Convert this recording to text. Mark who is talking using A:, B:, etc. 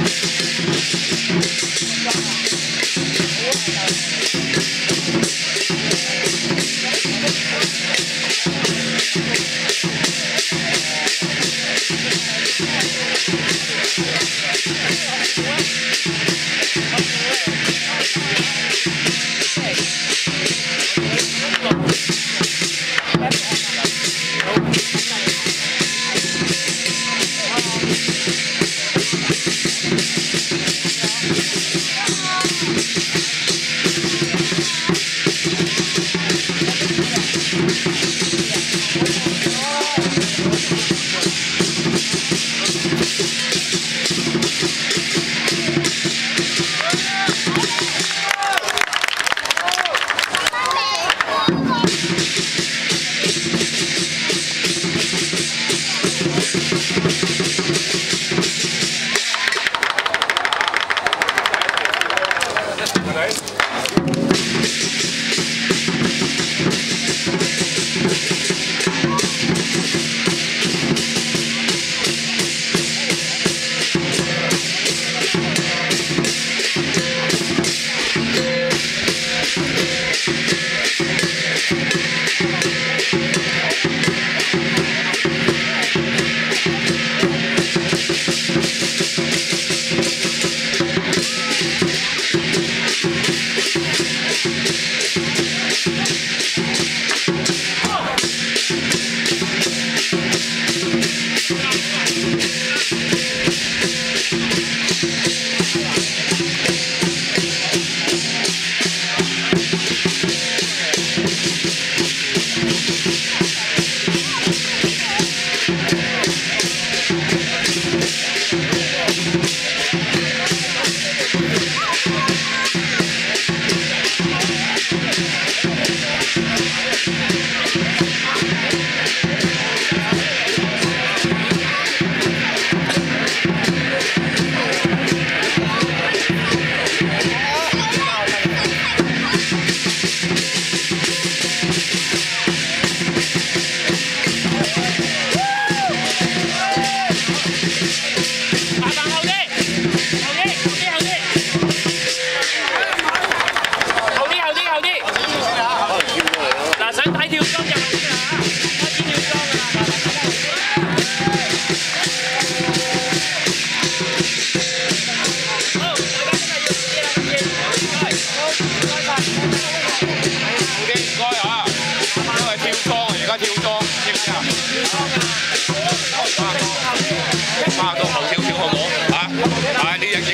A: Thank you. nice. 大跳双跳步起来啊！开始跳桩啦！大家注意啊！好，大家注意啦！注意，好，开拍，大家都配合。OK，OK 啊！阿妈都系跳桩，而家跳桩，听唔听啊？八多，八多，好跳跳，好唔好？啊，啊，呢只。